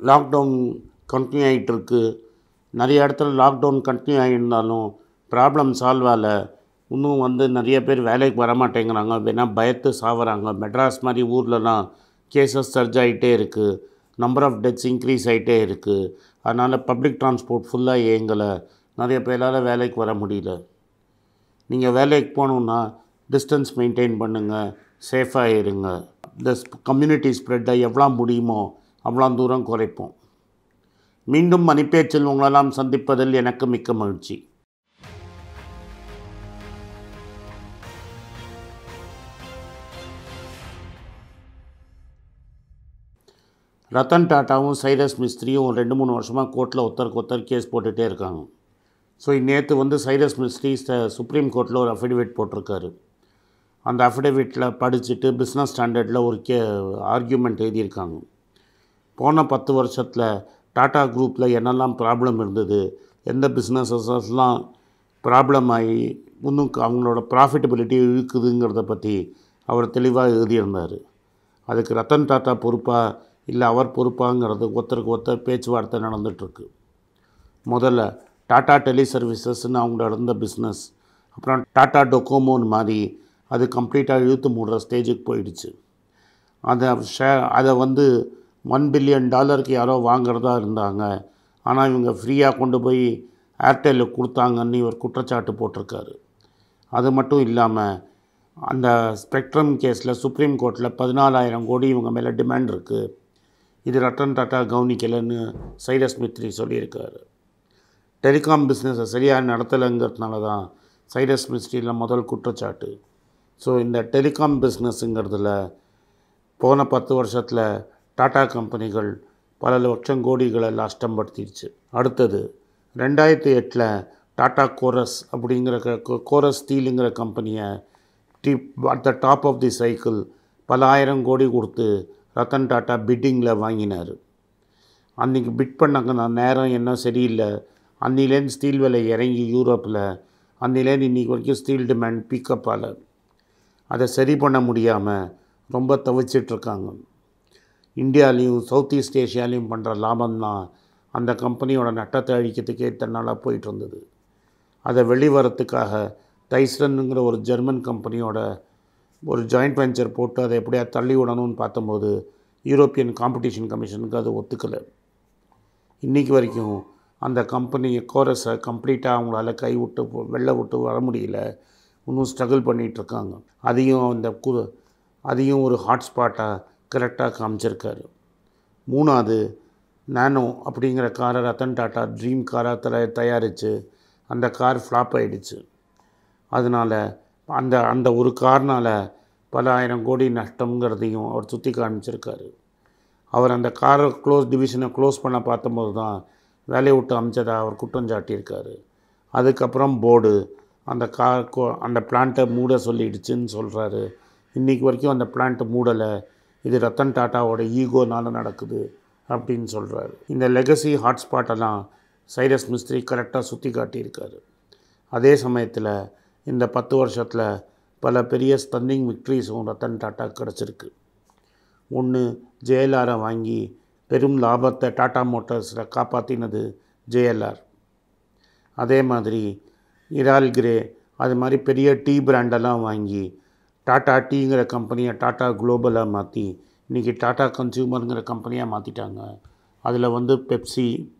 Lockdown continue ஆகிட்டுருக்கு நிறைய இடத்துல லாக்டவுன் கண்டினியூ ஆகியிருந்தாலும் ப்ராப்ளம் சால்வ் ஆகலை. இன்னும் வந்து நிறைய பேர் வேலைக்கு வர மாட்டேங்கிறாங்க வேணா பயத்து சாவறாங்க. மெட்ராஸ் மாதிரி ஊர்லலாம் கேசஸ் சர்ஜ் ஆகிட்டே இருக்குது நம்பர் ஆஃப் டெத்ஸ் இன்க்ரீஸ் ஆகிட்டே இருக்குது அதனால் பப்ளிக் டிரான்ஸ்போர்ட் ஃபுல்லாக இயங்கலை. நிறைய பேரால் வேலைக்கு வர முடியல. நீங்கள் வேலைக்கு போகணுன்னா டிஸ்டன்ஸ் மெயின்டைன் பண்ணுங்கள் சேஃபாக இருங்க. இந்த கம்யூனிட்டி ஸ்ப்ரெட்டை எவ்வளோ முடியுமோ அவ்வளோ தூரம் குறைப்போம். மீண்டும் மணிப்பேச்சில் உங்களெல்லாம் சந்திப்பதில் எனக்கு மிக்க மகிழ்ச்சி. ரத்தன் டாட்டாவும் சைரஸ் மிஸ்திரியும் ஒரு ரெண்டு மூணு வருஷமாக கோர்ட்டில் ஒருத்தருக்கு ஒருத்தர் கேஸ் போட்டுகிட்டே இருக்காங்க. ஸோ நேற்று வந்து சைரஸ் மிஸ்திரி சுப்ரீம் கோர்ட்டில் ஒரு அஃபிடவிட் போட்டிருக்காரு. அந்த அஃபிடவிட்டில் படிச்சுட்டு பிஸ்னஸ் ஸ்டாண்டர்டில் ஒரு கே ஆர்கியூமெண்ட் எழுதியிருக்காங்க. போன பத்து வருஷத்தில் டாடா குரூப்பில் என்னெல்லாம் ப்ராப்ளம் இருந்தது எந்த பிஸ்னஸஸ்லாம் ப்ராப்ளம் ஆகி இன்னும் அவங்களோட ப்ராஃபிட்டபிலிட்டி இருக்குதுங்கிறத பற்றி அவர் தெளிவாக எழுதியிருந்தார். அதுக்கு ரத்தன் டாட்டா பொறுப்பாக இல்லை அவர் பொறுப்பாங்கிறது ஒருத்தருக்கு ஒருத்தர் பேச்சுவார்த்தை நடந்துகிட்ருக்கு முதல்ல டாடா டெலி சர்வீசஸ்ன்னு அவங்களோட இருந்த பிஸ்னஸ் அப்புறம் டாடா டொக்கோமோன்னு மாதிரி அது கம்ப்ளீட்டாக இழுத்து மூடுற ஸ்டேஜுக்கு போயிடுச்சு. அதை ஷே அதை வந்து ஒன் பில்லியன் டாலருக்கு யாரோ வாங்குறதா இருந்தாங்க. ஆனால் இவங்க ஃப்ரீயாக கொண்டு போய் ஏர்டெல்லுக்கு கொடுத்தாங்கன்னு இவர் குற்றச்சாட்டு போட்டிருக்காரு. அது மட்டும் இல்லாமல் அந்த ஸ்பெக்ட்ரம் கேஸில் சுப்ரீம் கோர்ட்டில் பதினாலாயிரம் கோடி இவங்க மேலே டிமாண்ட் இருக்குது இது ரத்தன் டாட்டா கவனிக்கலைன்னு சைரஸ் மித்ரி சொல்லியிருக்காரு. டெலிகாம் பிஸ்னஸை சரியாக நடத்தலைங்கிறதுனால தான் சைரஸ் மிஸ்ட்ரியில் முதல் குற்றச்சாட்டு. ஸோ இந்த டெலிகாம் பிஸ்னஸ்ங்கிறதுல போன பத்து வருஷத்தில் டாடா கம்பெனிகள் பல லட்சம் கோடிகளை நஷ்டம் படுத்திடுச்சு அடுத்தது ரெண்டாயிரத்தி எட்டில் டாடா கோரஸ் அப்படிங்கிற க- கோ- கோரஸ் ஸ்டீலுங்கிற கம்பெனியை tip at the top of the cycle பல ஆயிரம் கோடி கொடுத்து ரத்தன் டாட்டா பிட்டிங்கில் வாங்கினார். அன்றைக்கி பிட் பண்ணாங்க. நான் நேரம் என்ன சரியில்லை. அன்னிலேருந்து ஸ்டீல் விலை இறங்கி யூரோப்பில். அன்னிலேருந்து இன்றைக்கி வரைக்கும் ஸ்டீல் டிமாண்ட் பிக்கப் ஆகலை அதை சரி பண்ண முடியாமல் ரொம்ப தவிச்சிட்ருக்காங்க இந்தியாலையும் சவுத் ஈஸ்ட் ஏஷியாலையும் பண்ணுற லாபம் தான் அந்த கம்பெனியோட நட்டத்தை அழிக்கிறதுக்கே தன்னால் போயிட்டு இருந்தது அதை வெளிவரத்துக்காக டைசனுங்கிற ஒரு ஜெர்மன் கம்பெனியோட ஒரு ஜாயிண்ட் வெஞ்சர் போட்டு அதை எப்படியா தள்ளி விடணும்னு பார்த்தம்போது யூரோப்பியன் காம்படிஷன் கமிஷனுக்கு அது ஒத்துக்கலை. இன்றைக்கி வரைக்கும் அந்த கம்பெனி கோரஸை கம்ப்ளீட்டாக அவங்களால கை விட்டு வெளில விட்டு வர முடியல. இன்னும் ஸ்ட்ரகிள் பண்ணிகிட்ருக்காங்க அதையும் அந்த கு அதையும் ஒரு ஹாட்ஸ்பாட்டாக கரெக்டாக காமிச்சிருக்காரு. மூணாவது நானோ அப்படிங்கிற காரை ரத்தன் டாட்டா ட்ரீம் காராக தர தயாரித்து அந்த கார் ஃப்ளாப் ஆகிடுச்சு அதனால் அந்த அந்த ஒரு கார்னால் பல ஆயிரம் கோடி நஷ்டங்கிறதையும் அவர் சுற்றி காமிச்சிருக்காரு. அவர் அந்த காரை க்ளோஸ் டிவிஷனை க்ளோஸ் பண்ண பார்த்தபோது தான் வேலையை விட்டு அமைச்சதாக அவர் குற்றம் சாட்டியிருக்காரு. அதுக்கப்புறம் போர்டு அந்த கார் அந்த பிளான்ட்டை மூட சொல்லிடுச்சுன்னு சொல்கிறாரு இன்றைக்கி வரைக்கும் அந்த பிளான்ட்டு மூடலை. இது ரத்தன் டாட்டாவோட ஈகோனால நடக்குது அப்படின்னு சொல்கிறாரு இந்த லெகசி ஹாட்ஸ்பாட்டெல்லாம் சைரஸ் மிஸ்திரி கரெக்டாக சுற்றி காட்டியிருக்காரு. அதே சமயத்தில் இந்த பத்து வருஷத்தில் பல பெரிய ஸ்டன்னிங் விக்ட்ரிஸும் ரத்தன் டாட்டா கிடச்சிருக்கு. ஒன்று ஜேஎல்ஆரை வாங்கி பெரும் லாபத்தை டாடா மோட்டார்ஸில் காப்பாற்றினது ஜேஎல்ஆர் அதே மாதிரி இரால் கிரே அது மாதிரி பெரிய டீ பிராண்டெல்லாம் வாங்கி டாடா டீங்கிற கம்பெனியை டாடா குளோபலாக மாற்றி இன்றைக்கி டாடா கன்சியூமருங்கிற கம்பெனியாக மாற்றிட்டாங்க அதில் வந்து பெப்சி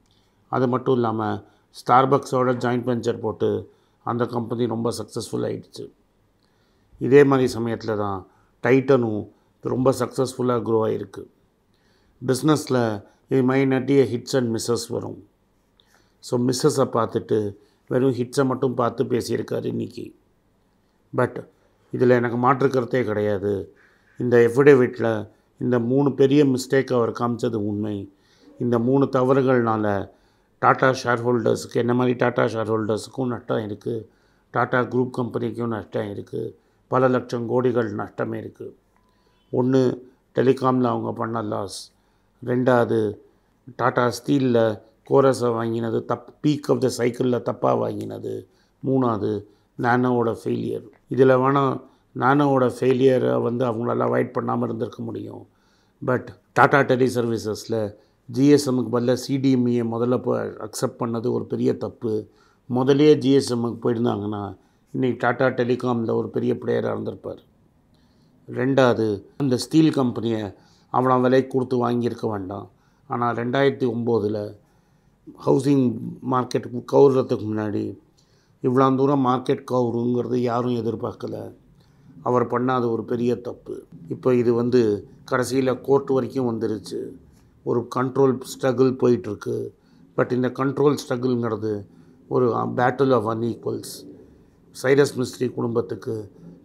அது மட்டும் இல்லாமல் ஸ்டார்பக்ஸோட ஜாயிண்ட் வெஞ்சர் போட்டு அந்த கம்பெனி ரொம்ப சக்ஸஸ்ஃபுல் ஆகிடுச்சு இதே மாதிரி சமயத்தில் தான் டைட்டனும் ரொம்ப சக்ஸஸ்ஃபுல்லாக க்ரோ ஆகிருக்கு பிஸ்னஸில் இது மாதிரி நிறைய ஹிட்ஸ் அண்ட் மிஸ்ஸஸ் வரும். ஸோ மிஸ்ஸஸை பார்த்துட்டு வெறும் ஹிட்ஸை மட்டும் பார்த்து பேசியிருக்காரு இன்னைக்கு. பட் இதில் எனக்கு மாற்றுக்கிறதே கிடையாது. இந்த எஃபிடேவிட்டில் இந்த மூணு பெரிய மிஸ்டேக் அவர் காமிச்சது உண்மை. இந்த மூணு தவறுகள்னால் டாட்டா ஷேர் ஹோல்டர்ஸுக்கு என்ன மாதிரி டாட்டா ஷேர் ஹோல்டர்ஸுக்கும் நஷ்டம் இருக்குது டாட்டா குரூப் கம்பெனிக்கும் நஷ்டம் இருக்குது பல லட்சம் கோடிகள் நஷ்டம் இருக்குது ஒன்று டெலிகாமில் அவங்க பண்ண லாஸ் ரெண்டாவது டாட்டா ஸ்டீலில் கோரஸை வாங்கினது தப் பீக் ஆஃப் த சைக்கிளில் தப்பாக வாங்கினது. மூணாவது நானோவோட ஃபெயிலியர் இதில் வேணால் நானோவோட ஃபெயிலியரை வந்து அவங்களால அவாய்ட் பண்ணாமல் இருந்திருக்க முடியும். பட் டாடா டெலி சர்வீசஸில் ஜிஎஸ்எம்முக்கு பதிலாக சிடிஎம்இயை முதல்ல இப்போ அக்செப்ட் பண்ணது ஒரு பெரிய தப்பு. முதலே ஜிஎஸ்எம்முக்கு போயிருந்தாங்கன்னா இன்றைக்கி டாடா டெலிகாமில் ஒரு பெரிய பிளேயராக இருந்திருப்பார். ரெண்டாவது அந்த ஸ்டீல் கம்பெனியை அவ்வளோ விலைக்கு கொடுத்து வாங்கியிருக்க வேண்டாம். ஆனால் ரெண்டாயிரத்தி ஒம்போதில் ஹவுசிங் மார்க்கெட்டுக்கு கவுறதுக்கு முன்னாடி இவ்வளோ தூரம் மார்க்கெட் கவுருங்கிறது யாரும் எதிர்பார்க்கல. அவர் பண்ணாத ஒரு பெரிய தப்பு. இப்போ இது வந்து கடைசியில் கோர்ட் வரைக்கும் வந்துருச்சு. ஒரு கண்ட்ரோல் ஸ்ட்ரகிள் போயிட்டுருக்கு. பட் இந்த கண்ட்ரோல் ஸ்ட்ரகிள்ங்கிறது ஒரு battle of unequals Cyrus Mistry குடும்பத்துக்கு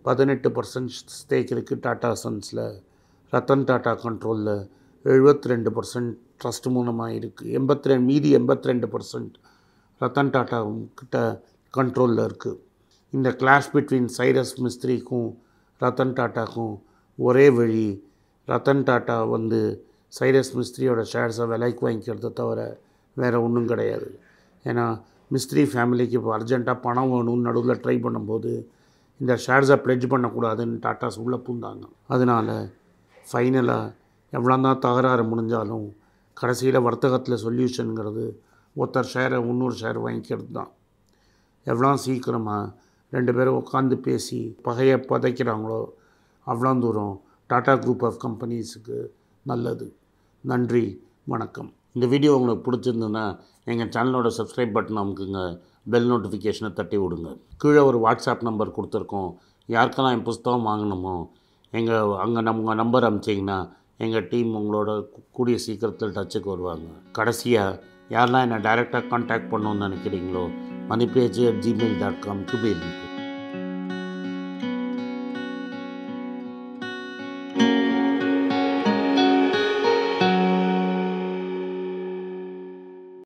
பதினெட்டு பர்சன்ட் ஸ்டேக் இருக்குது டாடா சன்ஸில் ரத்தன் டாட்டா கண்ட்ரோலில் எழுபத்தி ரெண்டு பர்சன்ட் ட்ரஸ்ட் மூலமாக இருக்குது எண்பத்தி ரெண்டு மீதி எண்பத்தி ரெண்டு பர்சன்ட் ரத்தன் டாட்டா கிட்ட கண்ட்ரோலில் இருக்குது இந்த கிளாஷ் பிட்வீன் சைரஸ் மிஸ்திரிக்கும் ரத்தன் டாட்டாக்கும் ஒரே வழி ரத்தன் டாட்டா வந்து சைரஸ் மிஸ்திரியோட ஷேர்ஸை விலைக்கு வாங்கிக்கிறத தவிர வேறு ஒன்றும் கிடையாது. ஏன்னா மிஸ்திரி ஃபேமிலிக்கு இப்போ அர்ஜெண்ட்டாக பணம் வேணும்னு நடுவில் ட்ரை பண்ணும்போது இந்த ஷேர்ஸை ப்ளெட்ஜ் பண்ணக்கூடாதுன்னு டாட்டாஸ் உள்ளே பூந்தாங்க. அதனால் ஃபைனலாக எவ்வளோ தான் தகராறு முடிஞ்சாலும் கடைசியில் வர்த்தகத்தில் சொல்யூஷனுங்கிறது ஒருத்தர் ஷேரை இன்னொரு ஷேர் வாங்கிக்கிறது தான் எவ்வளோ சீக்கிரமாக ரெண்டு பேரும் உட்காந்து பேசி பகையை பதைக்கிறாங்களோ அவ்வளோ தூரம் டாடா குரூப் ஆஃப் கம்பெனிஸுக்கு நல்லது. நன்றி வணக்கம். இந்த வீடியோ உங்களுக்கு பிடிச்சிருந்ததுன்னா எங்கள் சேனலோட சப்ஸ்கிரைப் பட்டன் அமுக்குங்க பெல் நோட்டிஃபிகேஷனை தட்டி விடுங்க. கீழே ஒரு வாட்ஸ்அப் நம்பர் கொடுத்துருக்கோம். யாருக்கெல்லாம் என் புஸ்தகம் வாங்கணுமோ எங்கள் அங்கே நம்ம நம்பர் அனுப்பிச்சிங்கன்னா எங்கள் டீம் உங்களோட கூடிய சீக்கிரத்தில் டச்சுக்கு வருவாங்க. கடைசியாக யாரெல்லாம் என்னை டைரெக்டாக காண்டாக்ட் பண்ணணும்னு நினைக்கிறீங்களோ money page Gmail dot com to বেলিকে